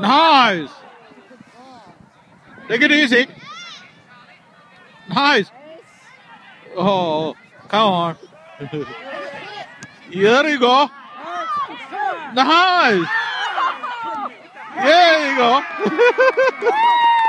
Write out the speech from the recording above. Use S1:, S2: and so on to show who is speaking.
S1: Nice. Take it easy. Nice. Oh, come on. Here you go. Nice. There you go.